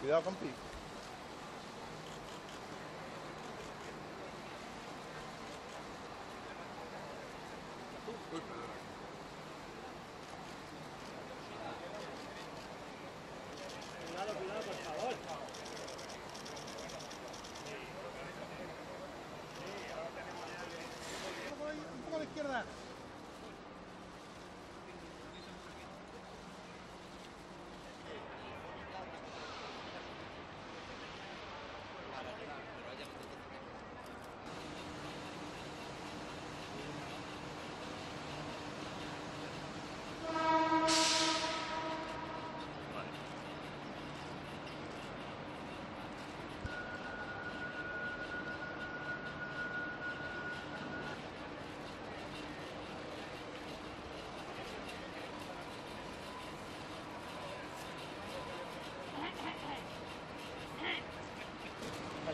Cuidado com o pico.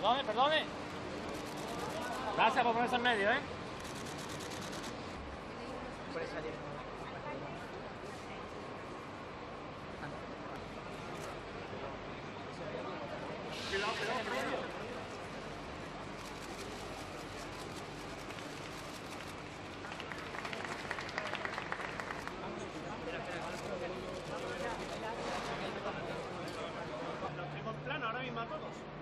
Perdone, perdone. Gracias por ponerse en medio, ¿eh? Cuidado, cuidado, cuidado. Los tengo en plano ahora mismo a todos.